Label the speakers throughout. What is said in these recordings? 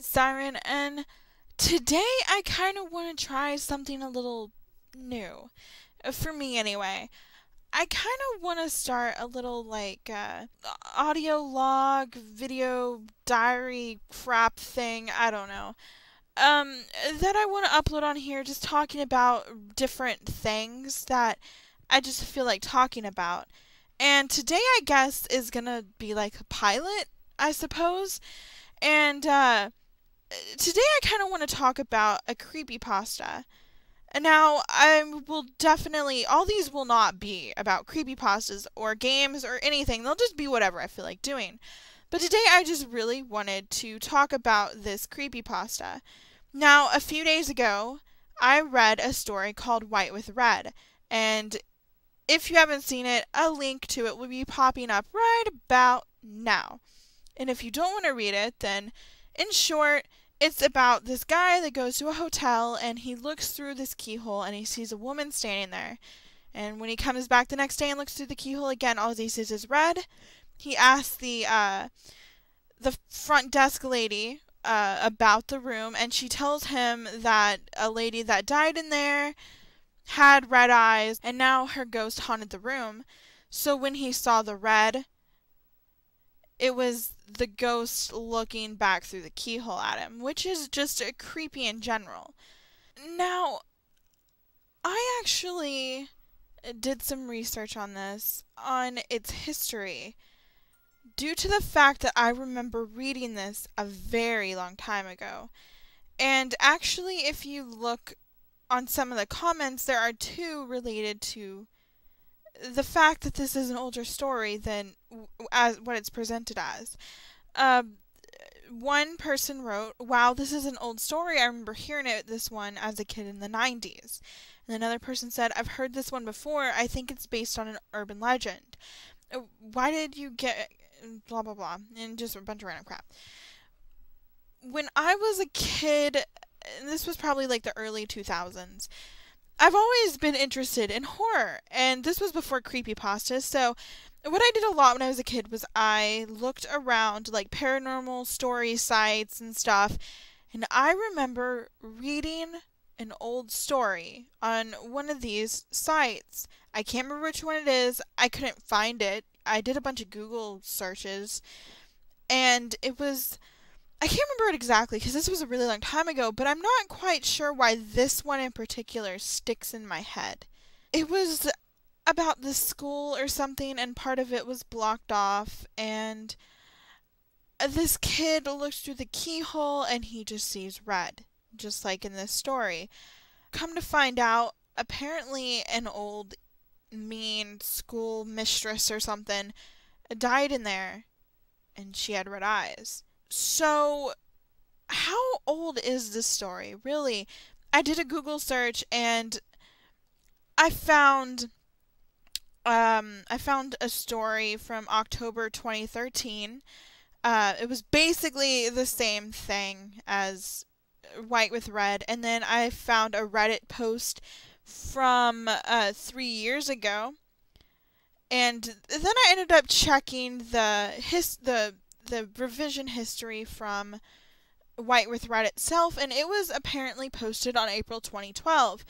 Speaker 1: Siren, and today I kind of want to try something a little new. Uh, for me, anyway. I kind of want to start a little like uh, audio log, video diary crap thing. I don't know. Um, that I want to upload on here, just talking about different things that I just feel like talking about. And today, I guess, is gonna be like a pilot, I suppose. And uh, today, I kind of want to talk about a creepy pasta. Now, I will definitely, all these will not be about creepy pastas or games or anything. They'll just be whatever I feel like doing. But today I just really wanted to talk about this creepy pasta. Now, a few days ago, I read a story called White with Red. And if you haven't seen it, a link to it will be popping up right about now. And if you don't want to read it, then in short, it's about this guy that goes to a hotel and he looks through this keyhole and he sees a woman standing there. And when he comes back the next day and looks through the keyhole again, all he sees is red. He asks the uh, the front desk lady uh, about the room, and she tells him that a lady that died in there had red eyes, and now her ghost haunted the room. So when he saw the red, it was the ghost looking back through the keyhole at him, which is just uh, creepy in general. Now, I actually did some research on this, on its history, due to the fact that I remember reading this a very long time ago. And actually, if you look on some of the comments, there are two related to the fact that this is an older story than as what it's presented as. Um, one person wrote, "Wow, this is an old story. I remember hearing it this one as a kid in the 90s." And another person said, "I've heard this one before. I think it's based on an urban legend." Uh, why did you get blah blah blah and just a bunch of random crap. When I was a kid, and this was probably like the early 2000s. I've always been interested in horror, and this was before creepypasta. So, what I did a lot when I was a kid was I looked around like paranormal story sites and stuff, and I remember reading an old story on one of these sites. I can't remember which one it is. I couldn't find it. I did a bunch of Google searches, and it was I can't remember it exactly because this was a really long time ago, but I'm not quite sure why this one in particular sticks in my head. It was about the school or something, and part of it was blocked off, and this kid looks through the keyhole and he just sees red, just like in this story. Come to find out, apparently, an old mean school mistress or something died in there, and she had red eyes so, how old is this story? Really, I did a Google search and I found um, I found a story from October 2013. Uh, it was basically the same thing as White with Red, and then I found a Reddit post from uh, three years ago, and then I ended up checking the his the the revision history from White with Red itself, and it was apparently posted on April 2012.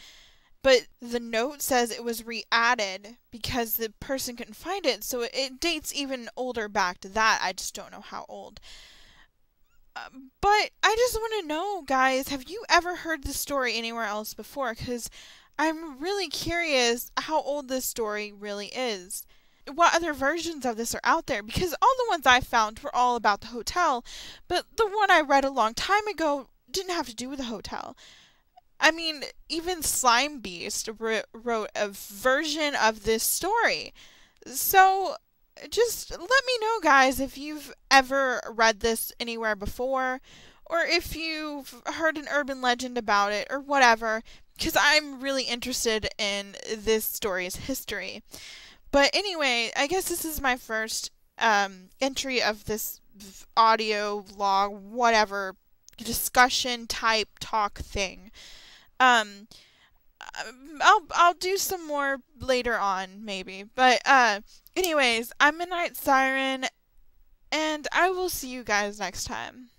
Speaker 1: But the note says it was re added because the person couldn't find it, so it dates even older back to that. I just don't know how old. Uh, but I just want to know, guys, have you ever heard this story anywhere else before? Because I'm really curious how old this story really is what other versions of this are out there because all the ones I found were all about the hotel, but the one I read a long time ago didn't have to do with the hotel. I mean, even Slime Beast wrote a version of this story. So, just let me know, guys, if you've ever read this anywhere before, or if you've heard an urban legend about it, or whatever, because I'm really interested in this story's history. But anyway, I guess this is my first um, entry of this audio log, whatever discussion type talk thing. Um, I'll I'll do some more later on, maybe. But uh, anyways, I'm Midnight Siren, and I will see you guys next time.